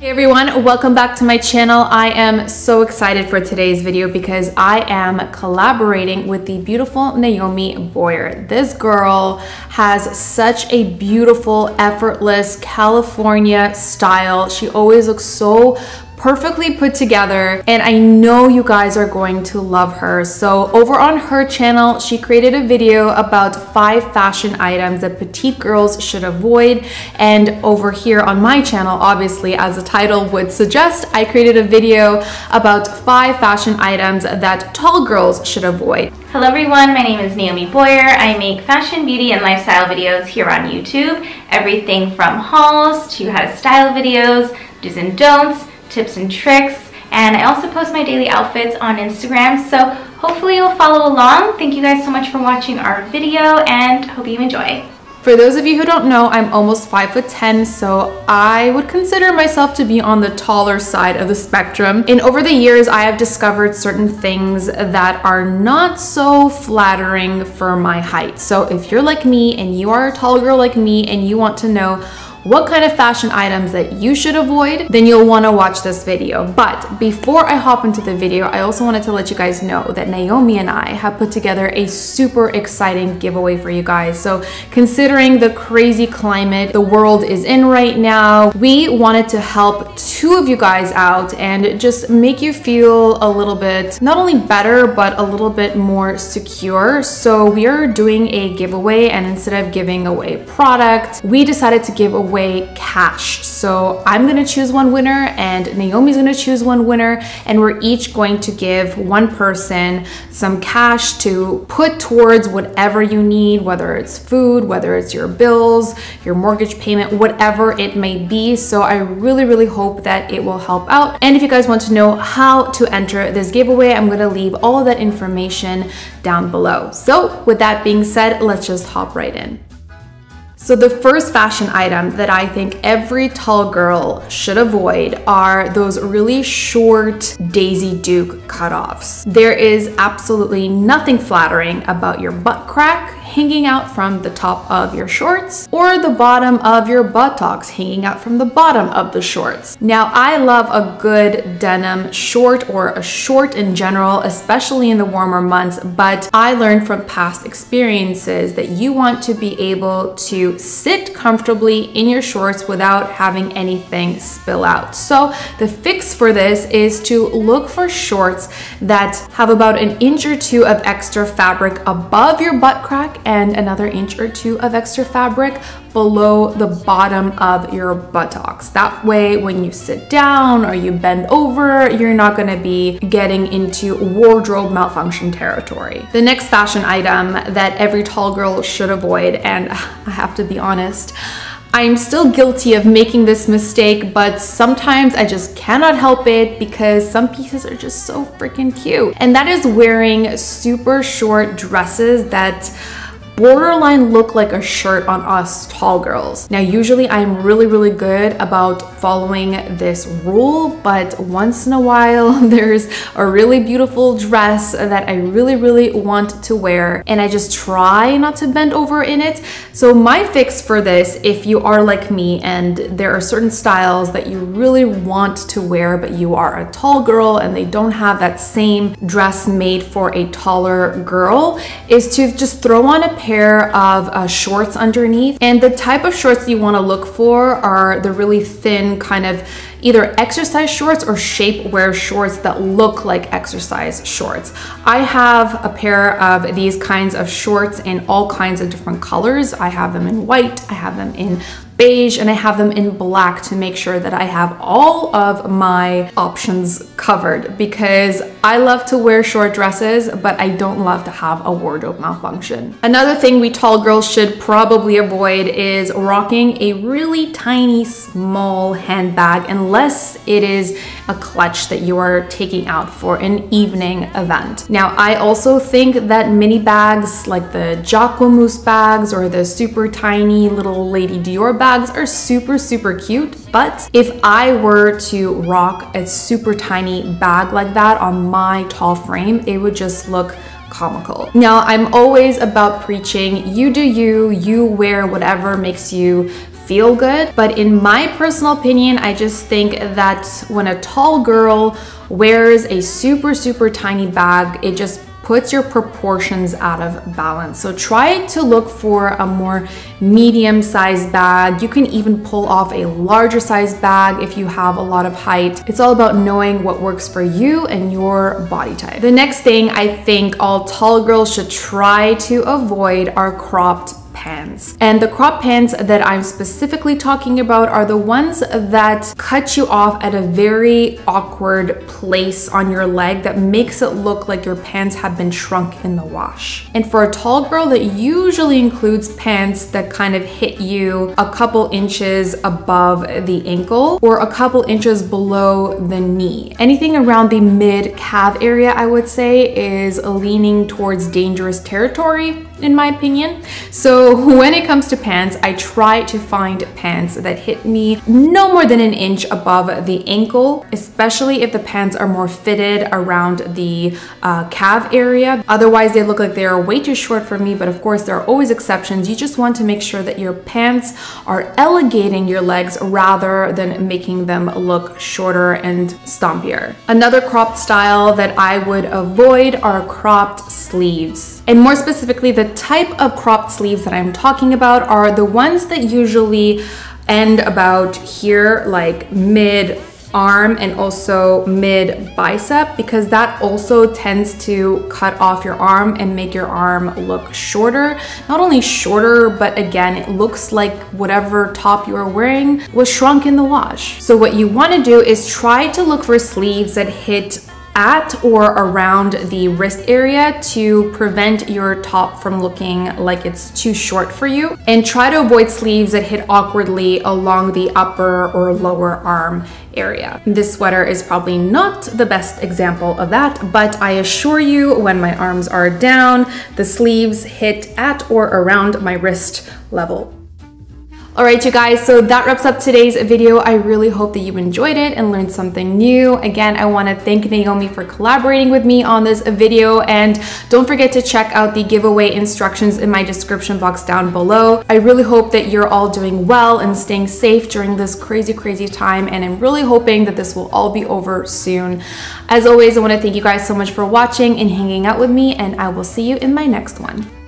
Hey everyone, welcome back to my channel. I am so excited for today's video because I am collaborating with the beautiful Naomi Boyer. This girl has such a beautiful, effortless California style. She always looks so perfectly put together and I know you guys are going to love her. So over on her channel, she created a video about five fashion items that petite girls should avoid. And over here on my channel, obviously as the title would suggest, I created a video about five fashion items that tall girls should avoid. Hello everyone, my name is Naomi Boyer. I make fashion, beauty, and lifestyle videos here on YouTube. Everything from hauls to how to style videos, do's and don'ts, tips and tricks, and I also post my daily outfits on Instagram, so hopefully you'll follow along. Thank you guys so much for watching our video, and hope you enjoy. For those of you who don't know, I'm almost 5 foot 10, so I would consider myself to be on the taller side of the spectrum. And over the years, I have discovered certain things that are not so flattering for my height. So if you're like me and you are a tall girl like me and you want to know what kind of fashion items that you should avoid, then you'll want to watch this video. But before I hop into the video, I also wanted to let you guys know that Naomi and I have put together a super exciting giveaway for you guys. So considering the crazy climate the world is in right now, we wanted to help two of you guys out and just make you feel a little bit, not only better, but a little bit more secure. So we are doing a giveaway and instead of giving away product, we decided to give away away cash. So I'm gonna choose one winner and Naomi's gonna choose one winner and we're each going to give one person some cash to put towards whatever you need, whether it's food, whether it's your bills, your mortgage payment, whatever it may be. So I really, really hope that it will help out. And if you guys want to know how to enter this giveaway, I'm gonna leave all that information down below. So with that being said, let's just hop right in. So the first fashion item that I think every tall girl should avoid are those really short Daisy Duke cutoffs. There is absolutely nothing flattering about your butt crack hanging out from the top of your shorts or the bottom of your buttocks hanging out from the bottom of the shorts. Now, I love a good denim short or a short in general, especially in the warmer months, but I learned from past experiences that you want to be able to sit comfortably in your shorts without having anything spill out. So the fix for this is to look for shorts that have about an inch or two of extra fabric above your butt crack and another inch or two of extra fabric below the bottom of your buttocks. That way, when you sit down or you bend over, you're not gonna be getting into wardrobe malfunction territory. The next fashion item that every tall girl should avoid, and I have to be honest, I'm still guilty of making this mistake, but sometimes I just cannot help it because some pieces are just so freaking cute. And that is wearing super short dresses that borderline look like a shirt on us tall girls. Now, usually I'm really, really good about following this rule, but once in a while there's a really beautiful dress that I really, really want to wear and I just try not to bend over in it. So my fix for this, if you are like me and there are certain styles that you really want to wear, but you are a tall girl and they don't have that same dress made for a taller girl, is to just throw on a pair pair of uh, shorts underneath. And the type of shorts you wanna look for are the really thin kind of either exercise shorts or shapewear shorts that look like exercise shorts. I have a pair of these kinds of shorts in all kinds of different colors. I have them in white, I have them in beige and I have them in black to make sure that I have all of my options covered because I love to wear short dresses, but I don't love to have a wardrobe malfunction. Another thing we tall girls should probably avoid is rocking a really tiny, small handbag unless it is a clutch that you are taking out for an evening event. Now, I also think that mini bags like the Jacquemus bags or the super tiny little Lady Dior bags bags are super, super cute, but if I were to rock a super tiny bag like that on my tall frame, it would just look comical. Now, I'm always about preaching, you do you, you wear whatever makes you feel good. But in my personal opinion, I just think that when a tall girl wears a super, super tiny bag, it just puts your proportions out of balance. So try to look for a more medium sized bag. You can even pull off a larger size bag if you have a lot of height. It's all about knowing what works for you and your body type. The next thing I think all tall girls should try to avoid are cropped pants. And the crop pants that I'm specifically talking about are the ones that cut you off at a very awkward place on your leg that makes it look like your pants have been shrunk in the wash. And for a tall girl, that usually includes pants that kind of hit you a couple inches above the ankle or a couple inches below the knee. Anything around the mid calf area, I would say, is leaning towards dangerous territory in my opinion. So when it comes to pants, I try to find pants that hit me no more than an inch above the ankle, especially if the pants are more fitted around the uh, calf area. Otherwise, they look like they are way too short for me, but of course, there are always exceptions. You just want to make sure that your pants are elevating your legs rather than making them look shorter and stompier. Another cropped style that I would avoid are cropped sleeves. And more specifically, the type of cropped sleeves that I'm talking about are the ones that usually end about here, like mid arm and also mid bicep because that also tends to cut off your arm and make your arm look shorter. Not only shorter, but again, it looks like whatever top you are wearing was shrunk in the wash. So what you wanna do is try to look for sleeves that hit at or around the wrist area to prevent your top from looking like it's too short for you. And try to avoid sleeves that hit awkwardly along the upper or lower arm area. This sweater is probably not the best example of that, but I assure you when my arms are down, the sleeves hit at or around my wrist level. All right, you guys, so that wraps up today's video. I really hope that you enjoyed it and learned something new. Again, I wanna thank Naomi for collaborating with me on this video and don't forget to check out the giveaway instructions in my description box down below. I really hope that you're all doing well and staying safe during this crazy, crazy time and I'm really hoping that this will all be over soon. As always, I wanna thank you guys so much for watching and hanging out with me and I will see you in my next one.